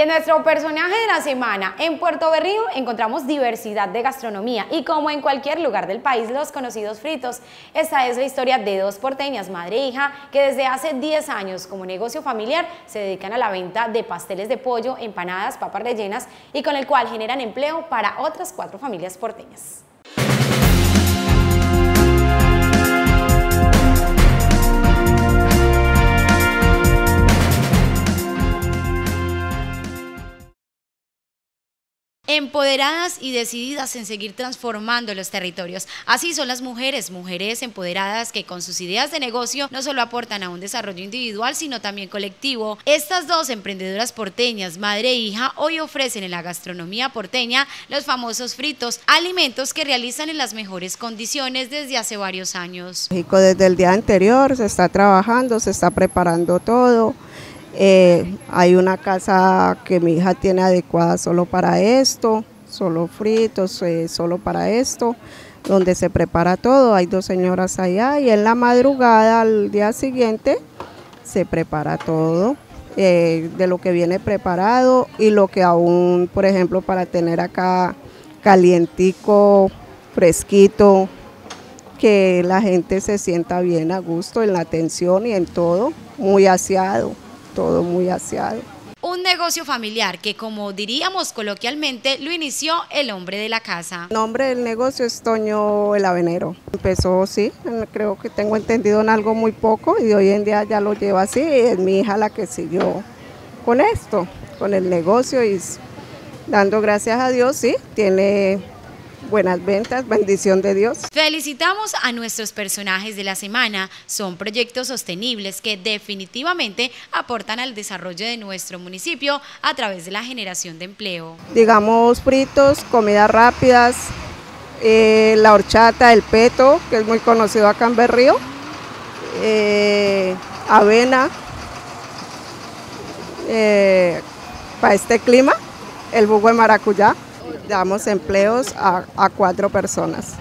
en nuestro personaje de la semana, en Puerto Berrío encontramos diversidad de gastronomía y como en cualquier lugar del país, los conocidos fritos. Esta es la historia de dos porteñas, madre e hija, que desde hace 10 años como negocio familiar se dedican a la venta de pasteles de pollo, empanadas, papas rellenas y con el cual generan empleo para otras cuatro familias porteñas. Empoderadas y decididas en seguir transformando los territorios. Así son las mujeres, mujeres empoderadas que con sus ideas de negocio no solo aportan a un desarrollo individual, sino también colectivo. Estas dos emprendedoras porteñas, madre e hija, hoy ofrecen en la gastronomía porteña los famosos fritos, alimentos que realizan en las mejores condiciones desde hace varios años. Desde el día anterior se está trabajando, se está preparando todo. Eh, hay una casa que mi hija tiene adecuada solo para esto, solo fritos, eh, solo para esto, donde se prepara todo. Hay dos señoras allá y en la madrugada al día siguiente se prepara todo. Eh, de lo que viene preparado y lo que aún, por ejemplo, para tener acá calientico, fresquito, que la gente se sienta bien a gusto en la atención y en todo, muy aseado todo muy aseado. Un negocio familiar que, como diríamos coloquialmente, lo inició el hombre de la casa. El nombre del negocio es Toño el Avenero. Empezó, sí, creo que tengo entendido en algo muy poco y hoy en día ya lo lleva así. es mi hija la que siguió con esto, con el negocio y dando gracias a Dios, sí, tiene buenas ventas, bendición de Dios. Felicitamos a nuestros personajes de la semana. Son proyectos sostenibles que definitivamente aportan al desarrollo de nuestro municipio a través de la generación de empleo. Digamos fritos, comidas rápidas, eh, la horchata, el peto, que es muy conocido acá en Berrío, eh, avena, eh, para este clima, el jugo de maracuyá damos empleos a, cuatro personas.